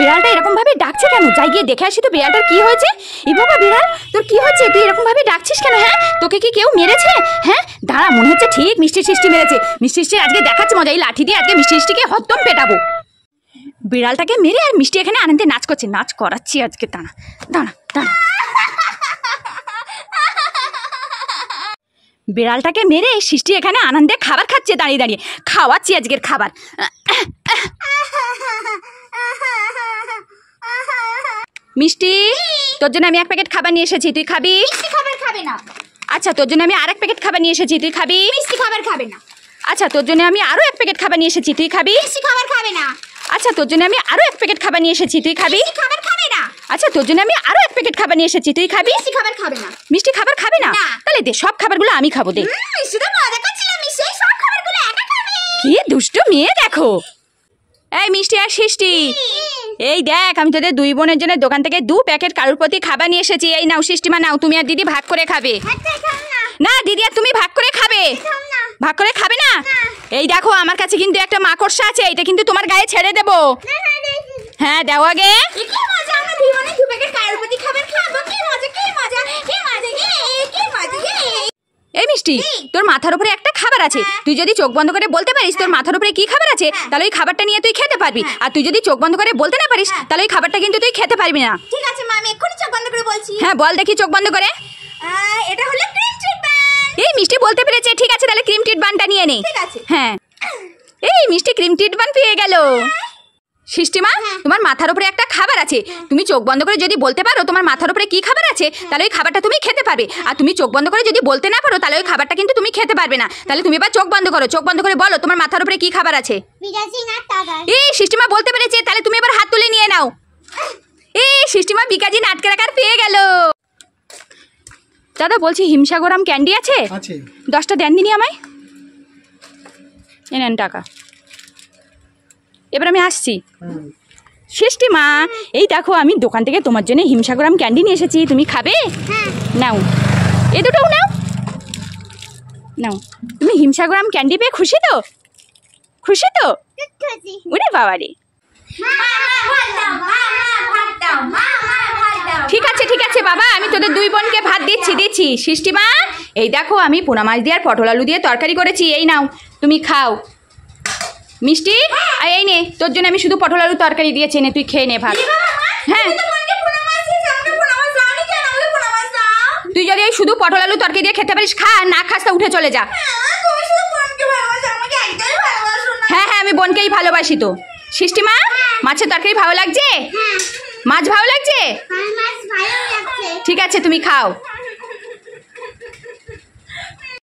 বিড়ালটা এরকম ভাবে ডাকছে কেন? যাই গিয়ে দেখে আসি তো বিড়ালটার কি হয়েছে। এ বাবা বিড়াল, তোর কি হয়েছে? তুই এরকম ভাবে ডাকছিস কেন হ্যাঁ? তোকে কি কেউ মেরেছে? হ্যাঁ? দাঁড়া, মনে হচ্ছে ঠিক মিষ্টি সৃষ্টি মেরেছে। মিষ্টি সৃষ্টি আজকে দেখাচ্ছে মজা, এই লাঠি দিয়ে আজকে মিষ্টি সৃষ্টিকে হত্যম পেটাবো। বিড়ালটাকে মেরে আর মিষ্টি এখানে আনন্দে নাচ করছে। নাচ করাচ্ছি আজকে, দাঁড়া দাঁড়া দাঁড়া। বিড়ালটাকে মেরে সৃষ্টি এখানে আনন্দে খাবার খাচ্ছে, দাঁড়িয়ে দাঁড়িয়ে। খাওয়াচ্ছি আজকের খাবার। মিষ্টি তোর জন্য আমি এক প্যাকেট খাবার নিয়ে এসেছি তুই খাবি? মিষ্টি খাবার খাবে না। আচ্ছা তোর জন্য আমি আরেক প্যাকেট খাবার নিয়ে এসেছি তুই খাবি? মিষ্টি খাবার খাবে না। আচ্ছা তোর জন্য আমি আরও এক প্যাকেট খাবার নিয়ে এসেছি তুই খাবি? মিষ্টি খাবার খাবে না। আচ্ছা তোর জন্য আমি আরও এক প্যাকেট খাবার নিয়ে এসেছি তুই খাবি? খাবার খাবে না। আচ্ছা তোর জন্য আমি আরও এক প্যাকেট খাবার নিয়ে এসেছি তুই খাবি? মিষ্টি খাবার খাবে না। মিষ্টি খাবার খাবে না। তাহলে দে সব খাবারগুলো আমি খাব দে। মিষ্টি তো মজা করছিলাম মিষ্টি সব খাবারগুলো একা খাবে। কি দুষ্ট মেয়ে দেখো। এই মিষ্টি আর সৃষ্টি। এই দেখ, আমি তোদের দুই বোনের জন্য দোকান থেকে দু প্যাকেট কারুর প্রতি খাবার নিয়ে এসেছি। এই নাও সৃষ্টিমা নাও, তুমি আর দিদি ভাগ করে খাবে। না, দিদি আর তুমি ভাগ করে খাবে। ভাগ করে খাবে না? এই দেখো, আমার কাছে কিন্তু একটা মাকড়সা আছে এটা কিন্তু তোমার গায়ে ছেড়ে দেবো। হ্যাঁ দাও আগে। কি মজা, আমরা দুই বোনে দু প্যাকেট কারোর প্রতি খাবার খাব? কি মজা কি মজা কি মজা মিষ্টি? তোর মাথার উপরে একটা খাবার আছে। তুই যদি চোখ বন্ধ করে বলতে পারিস তোর মাথার উপরে কি খাবার আছে তাহলে ওই খাবারটা নিয়ে তুই খেতে পারবি। আর তুই যদি চোখ বন্ধ করে বলতে না পারিস তাহলে ওই খাবারটা কিন্তু তুই খেতে পারবি না। ঠিক আছে মা আমি এক্ষুনি চোখ বন্ধ করে বলছি। হ্যাঁ বল দেখি চোখ বন্ধ করে। এটা হলো ক্রিম ট্রিটমেন্ট এই মিষ্টি বলতে পেরেছে ঠিক আছে তাহলে ক্রিম টিট বানটা নিয়ে নে। ঠিক আছে। হ্যাঁ। এই মিষ্টি ক্রিম টিট বান পেয়ে গেল। সৃষ্টিমা তোমার মাথার উপরে একটা খাবার আছে। তুমি চোখ বন্ধ করে যদি বলতে পারো তোমার মাথার উপরে কি খাবার আছে তাহলে ওই খাবারটা তুমি খেতে পারবে। আর তুমি চোখ বন্ধ করে যদি বলতে না পারো তাহলে ওই খাবারটা কিন্তু তুমি খেতে পারবে না। তাহলে তুমি এবার চোখ বন্ধ করো। চোখ বন্ধ করে বলো তোমার মাথার উপরে কি খাবার আছে? এই সৃষ্টিমা বলতে পেরেছে তাহলে তুমি এবার হাত তুলে নিয়ে নাও। এই সৃষ্টিমা বিকাজি নাটকে রাখার পেয়ে গেল। দাদা বলছি হিমসাগরাম ক্যান্ডি আছে? আছে। দশটা দেন দিনি আমায়? এ নেন টাকা। এবার আমি আসছি। সৃষ্টি মা এই দেখো আমি দোকান থেকে তোমার জন্য হিমসাগরাম ক্যান্ডি নিয়ে এসেছি। তুমি খাবে? হ্যাঁ। নাও। এ দুটোও নাও। নাও। তুমি হিমসাগরাম ক্যান্ডি পেয়ে খুশি তো? খুশি তো? ওরে বাবা রে মামা ভাত দাও। মামা ভাত দাও। মামা ভাত দাও। ঠিক আছে ঠিক আছে বাবা আমি তোদের দুই বোনকে ভাত দিচ্ছি দিচ্ছি। সৃষ্টিমা এই দেখো আমি পোনা মাছ দিয়ে আর পটল আলু দিয়ে তরকারি করেছি। এই নাও তুমি খাও। মিষ্টি? আর এই নে তোর জন্য আমি শুধু পটল আলু তরকারি দিয়েছি নে তুই খেয়ে নে ভাত হ্যাঁ। তুই যদি শুধু পটল আলু তরকারি দিয়ে খেতে পারিস খা না খাস তা উঠে চলে যা। হ্যাঁ, হ্যাঁ হ্যাঁ আমি বোনকেই ভালোবাসি তো। সৃষ্টিমা মাছের তরকারি ভালো লাগছে? হ্যাঁ। মাছ ভালো লাগছে। ঠিক আছে তুমি খাও।